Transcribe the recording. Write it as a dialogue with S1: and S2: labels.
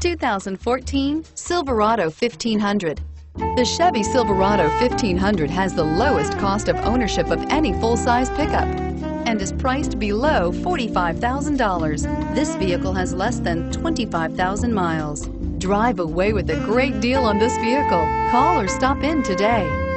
S1: 2014 Silverado 1500. The Chevy Silverado 1500 has the lowest cost of ownership of any full-size pickup and is priced below $45,000. This vehicle has less than 25,000 miles. Drive away with a great deal on this vehicle. Call or stop in today.